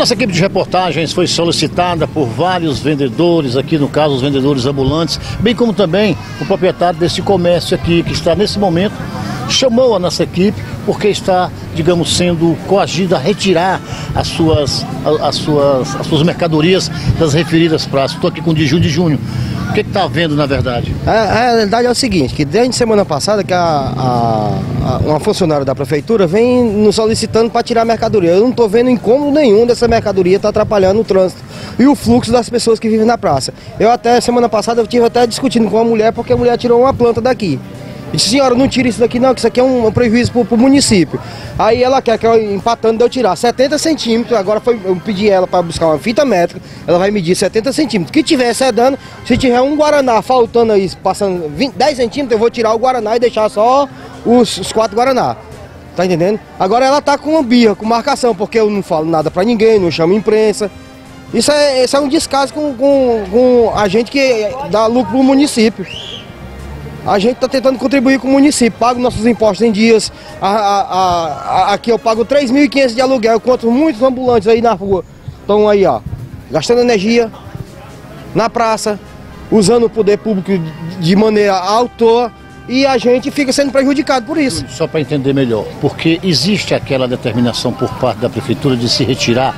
nossa equipe de reportagens foi solicitada por vários vendedores, aqui no caso os vendedores ambulantes, bem como também o proprietário desse comércio aqui, que está nesse momento, chamou a nossa equipe porque está, digamos, sendo coagido a retirar as suas, as suas, as suas mercadorias das referidas praças. Estou aqui com o junho de junho. O que está havendo na verdade? A, a, realidade é o seguinte, que desde semana passada que a, a, uma funcionária da prefeitura vem nos solicitando para tirar a mercadoria. Eu não estou vendo incômodo nenhum dessa mercadoria estar tá atrapalhando o trânsito e o fluxo das pessoas que vivem na praça. Eu até semana passada eu tive até discutindo com a mulher porque a mulher tirou uma planta daqui. Disse, senhora, não tira isso daqui não, que isso aqui é um, um prejuízo para o município. Aí ela quer que eu empatando eu tirar 70 centímetros, agora foi, eu pedi ela para buscar uma fita métrica, ela vai medir 70 centímetros. Que tiver cedando, se tiver um Guaraná faltando aí, passando 20, 10 centímetros, eu vou tirar o Guaraná e deixar só os, os quatro Guaraná. Tá entendendo? Agora ela tá com birra, com marcação, porque eu não falo nada para ninguém, não chamo imprensa. Isso é, isso é um descaso com, com, com a gente que dá lucro pro município. A gente está tentando contribuir com o município, pago nossos impostos em dias. A, a, a, aqui eu pago 3.500 de aluguel, enquanto muitos ambulantes aí na rua estão aí, ó, gastando energia na praça, usando o poder público de maneira autor e a gente fica sendo prejudicado por isso. Só para entender melhor, porque existe aquela determinação por parte da prefeitura de se retirar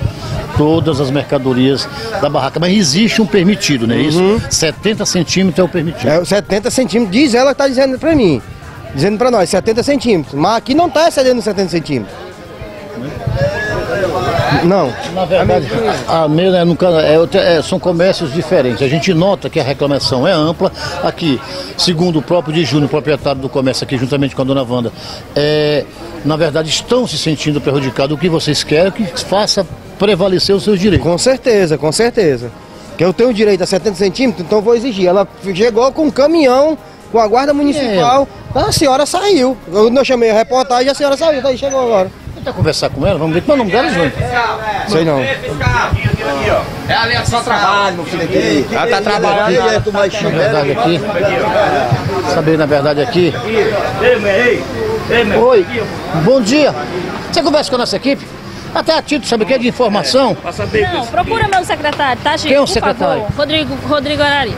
todas as mercadorias da barraca. Mas existe um permitido, não é isso? Uhum. 70 centímetros é o permitido. É, 70 centímetros, diz ela que está dizendo para mim. Dizendo para nós, 70 centímetros. Mas aqui não está excedendo 70 centímetros. Não. Na verdade, a mesa é, no, é, é, são comércios diferentes. A gente nota que a reclamação é ampla. Aqui, segundo o próprio de Júnior, proprietário do comércio aqui, juntamente com a dona Wanda, é, na verdade estão se sentindo prejudicados. O que vocês querem que faça prevalecer os seus direitos. Com certeza, com certeza. Que eu tenho direito a 70 centímetros, então vou exigir. Ela chegou com um caminhão, com a guarda municipal, é. a senhora saiu. Eu não chamei a reportagem, a senhora saiu, daí chegou agora. Tentar conversar com ela, vamos ver qual é o nome dela, Júnior. Sei não. É ali, é só trabalho, meu filho aqui. Ela tá trabalhando, Na verdade aqui. Saber na verdade aqui. Oi, bom dia. Você conversa com a nossa equipe? Até a título, sabe o que? De informação. É, não, procura meu secretário, tá, Chico? Quem é o secretário? Favor. Rodrigo, Rodrigo Arari.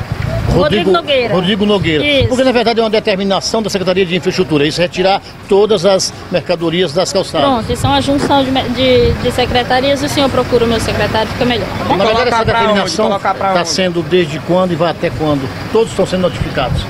Rodrigo, Rodrigo, Nogueira. Rodrigo Nogueira. Isso. Porque na verdade é uma determinação da Secretaria de Infraestrutura, isso é retirar todas as mercadorias das calçadas. Pronto, isso é uma junção de, de, de secretarias o senhor procura o meu secretário, fica melhor. Tá? Na verdade essa determinação está sendo desde quando e vai até quando? Todos estão sendo notificados.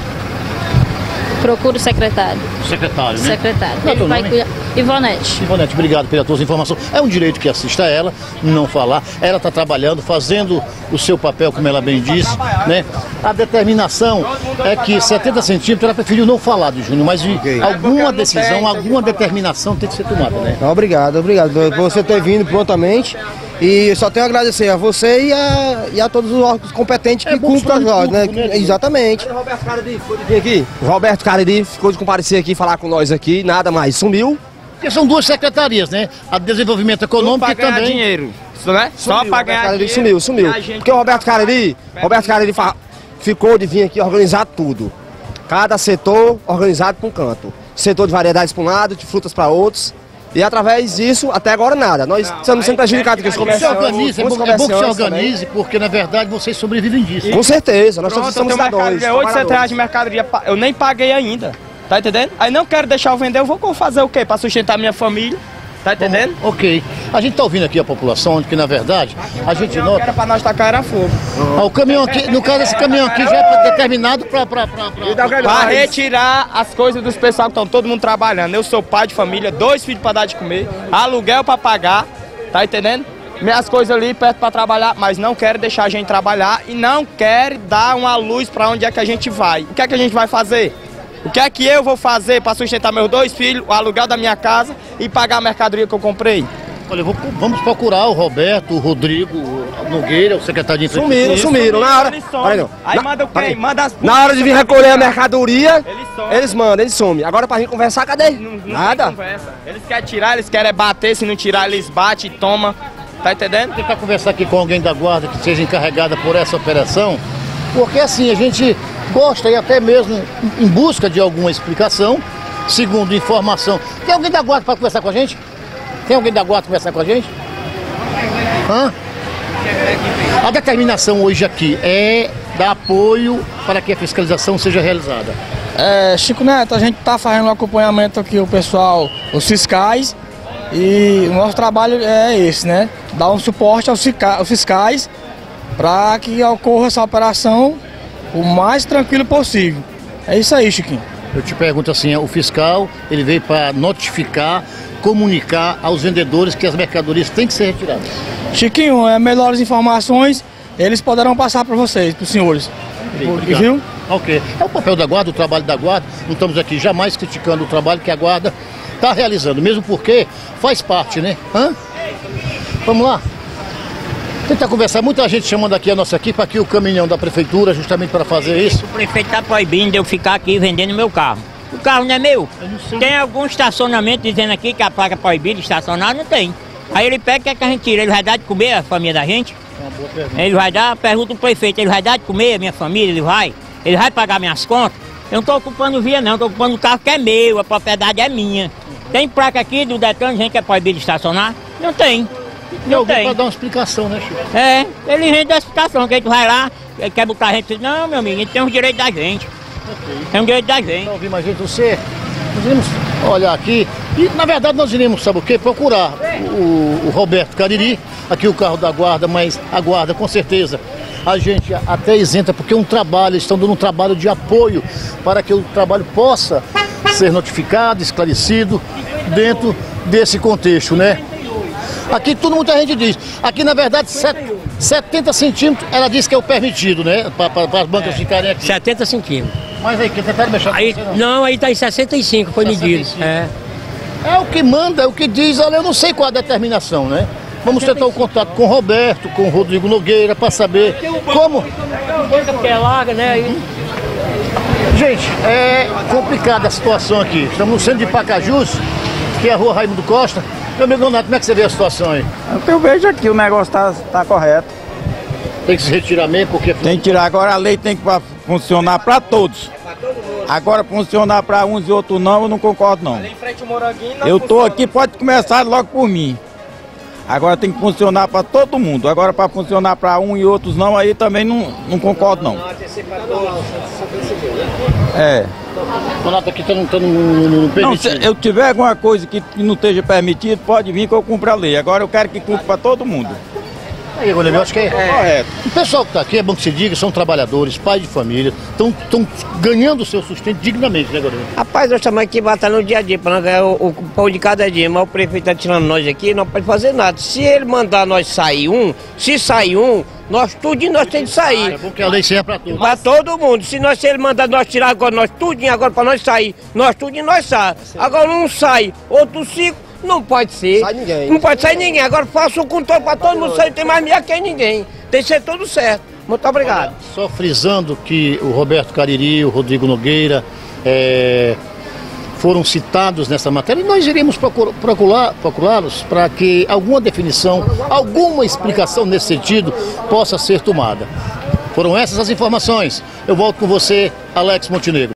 Procura o secretário. Secretário, né? Secretário. Não é Ele vai cuidar. Ivonete. Ivonete, obrigado pela tua informação. É um direito que assista a ela, não falar. Ela está trabalhando, fazendo o seu papel, como ela bem disse. Né? A determinação é que 70 centímetros ela preferiu não falar de Júnior, mas de alguma decisão, alguma determinação tem que ser tomada, né? Obrigado, obrigado por você ter vindo prontamente. E só tenho a agradecer a você e a, e a todos os órgãos competentes que é cumprem as ordens, né? né? Exatamente. O Roberto Caridi ficou de vir aqui. O Roberto Caridi ficou de comparecer aqui, falar com nós aqui, nada mais. Sumiu. Porque são duas secretarias, né? A de desenvolvimento econômico e também. dinheiro. Isso, né? Sumiu, Só para ganhar dinheiro. Sumiu, sumiu. Porque o Roberto Caridi, Roberto Caridi ficou de vir aqui organizar tudo. Cada setor organizado para um canto. Setor de variedades para um lado, de frutas para outros. E através disso, até agora nada. Nós não, estamos sendo prejudicados aqui. Os se organize, é, bom, é bom que se organize, também. porque na verdade vocês sobrevivem disso. Com certeza, nós Pronto, somos cidadãos. É 800 reais de mercadoria, eu nem paguei ainda. Tá entendendo? Aí não quero deixar eu vender, eu vou fazer o quê? Para sustentar minha família. Tá entendendo? Bom, ok. A gente tá ouvindo aqui a população, que na verdade a gente nota. Era para nós tacar era fogo. Ah, o caminhão aqui, no caso esse caminhão aqui já é determinado para para para retirar as coisas dos pessoal que estão todo mundo trabalhando. Eu sou pai de família, dois filhos para dar de comer, aluguel para pagar, tá entendendo? Minhas coisas ali perto para trabalhar, mas não quer deixar a gente trabalhar e não quer dar uma luz para onde é que a gente vai. O que é que a gente vai fazer? O que é que eu vou fazer para sustentar meus dois filhos, o aluguel da minha casa e pagar a mercadoria que eu comprei? Olha, vou, vamos procurar o Roberto, o Rodrigo, o Nogueira, o secretário de Infraestrutura. Sumiram, sumiram. Na hora. Não. Aí na, manda o quê? Manda as Na hora de vir recolher a mercadoria, eles, eles mandam, eles somem. Agora pra gente conversar, cadê? Não, não Nada. Eles querem tirar, eles querem bater, se não tirar, eles batem e tomam. Tá entendendo? Vou tentar conversar aqui com alguém da guarda que seja encarregada por essa operação, porque assim, a gente gosta e até mesmo em busca de alguma explicação, segundo informação. Tem alguém da guarda para conversar com a gente? Tem alguém da guarda para conversar com a gente? Hã? A determinação hoje aqui é dar apoio para que a fiscalização seja realizada. É, Chico Neto, a gente está fazendo um acompanhamento aqui, o pessoal, os fiscais, e o nosso trabalho é esse, né? Dar um suporte aos fiscais para que ocorra essa operação o mais tranquilo possível. É isso aí, Chiquinho. Eu te pergunto assim, o fiscal, ele veio para notificar, comunicar aos vendedores que as mercadorias têm que ser retiradas. Chiquinho, é, melhores informações eles poderão passar para vocês, para os senhores. Obrigado. Viu? Ok. É o papel da guarda, o trabalho da guarda. Não estamos aqui jamais criticando o trabalho que a guarda está realizando, mesmo porque faz parte, né? Hã? Vamos lá. Tentar conversar, muita gente chamando aqui a nossa equipe, aqui o caminhão da prefeitura, justamente para fazer isso. O prefeito está proibindo de eu ficar aqui vendendo meu carro. O carro não é meu. Tem algum estacionamento dizendo aqui que a placa é proibida de estacionar? Não tem. Aí ele pega, quer que a gente tire. Ele vai dar de comer a família da gente? Uma boa pergunta. Ele vai dar, pergunta o prefeito, ele vai dar de comer a minha família? Ele vai? Ele vai pagar minhas contas? Eu não estou ocupando via não, estou ocupando o carro que é meu, a propriedade é minha. Tem placa aqui do Detran, gente que é proibido de estacionar? Não tem. Não alguém tem. para dar uma explicação, né, Chico? É, ele rende a explicação, que a gente vai lá, ele quer botar a gente. Não, meu amigo, tem os direitos da gente. Tem os direitos da gente. Não ouvir mais gente, você. Nós iremos olhar aqui. E na verdade nós iremos, sabe o quê? Procurar o, o Roberto Cariri, aqui o carro da guarda, mas a guarda com certeza. A gente até isenta, porque é um trabalho, eles estão dando um trabalho de apoio para que o trabalho possa ser notificado, esclarecido dentro desse contexto, né? Aqui tudo muita gente diz. Aqui na verdade set- 70 centímetros ela diz que é o permitido, né? Para as bancas ficarem aqui. 70 centímetros. Mas aí, que tentaram mexer com Aí, você, não? não, aí tá em 65, foi medido. 65. É. É o que manda, é o que diz, olha, eu não sei qual a determinação, né? Vamos tentar o contato com o Roberto, com o Rodrigo Nogueira, para saber como. Porque é larga, né? Gente, é complicada a situação aqui. Estamos no centro de Pacajus, que é a rua Raimundo Costa. Meu amigo Donato, como é que você vê a situação aí? O que eu vejo aqui, o negócio tá, tá correto. Tem que se retirar mesmo, porque. Tem que tirar agora a lei tem que pra- funcionar para todos. Agora funcionar para uns e outros não, eu não concordo não. Eu tô aqui, pode começar logo por mim. Agora tem que funcionar para todo mundo. Agora para funcionar para um e outros não, aí também não, não concordo não. É. Donato aqui está não, tá no, Não, permitido. se eu tiver alguma coisa que não esteja permitido, pode vir que eu cumpra a lei. Agora eu quero que cumpra para todo mundo. Aí, Goleiro, eu acho que é. Correto. O pessoal que está aqui, é bom que se diga, são trabalhadores, pais de família, estão ganhando o seu sustento dignamente, né, Goleiro? Rapaz, nós estamos aqui batalhando no dia a dia para ganhar o, o pão de cada dia, mas o prefeito está tirando nós aqui, não pode fazer nada. Se ele mandar nós sair um, se sair um, nós tudinho nós temos que É sair. bom que a lei seja para todos. Para todo mundo. Se, nós, se ele mandar nós tirar agora, nós tudinho agora para nós sair, nós tudinho nós sai. Agora um sai, outro cinco, não pode ser. Sai ninguém. Não pode sair ninguém. Agora faça o controle para todo mundo sair, tem mais minha que ninguém. Tem que ser tudo certo. Muito obrigado. Só frisando que o Roberto Cariri, o Rodrigo Nogueira é, foram citados nessa matéria e nós iremos procurá-los para que alguma definição, alguma explicação nesse sentido possa ser tomada. Foram essas as informações. Eu volto com você, Alex Montenegro.